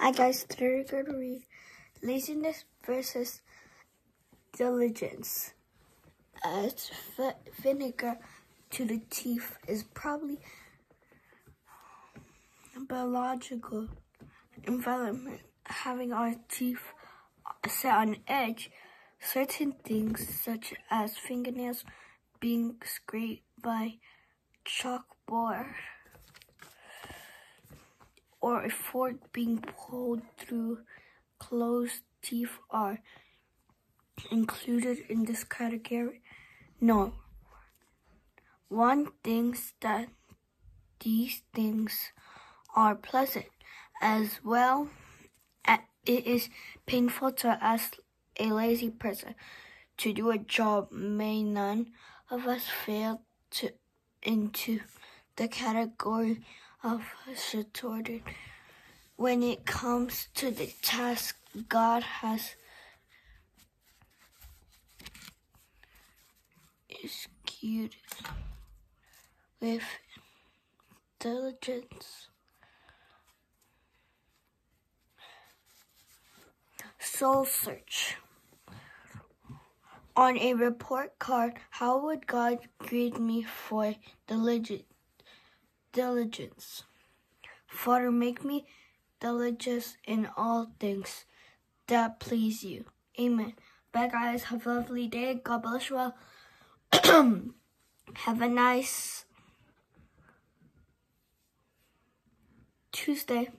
Hi guys, today we're going to read Laziness versus Diligence. As vinegar to the teeth is probably biological environment having our teeth set on edge. Certain things such as fingernails being scraped by chalkboard or a fork being pulled through closed teeth are included in this category? No. One thinks that these things are pleasant as well. It is painful to ask a lazy person to do a job. May none of us fail to into the category of sorted. When it comes to the task God has executed with diligence. Soul search. On a report card, how would God greet me for diligence? Diligence. Father, make me diligent in all things that please you. Amen. Bye, guys. Have a lovely day. God bless you all. Have a nice Tuesday.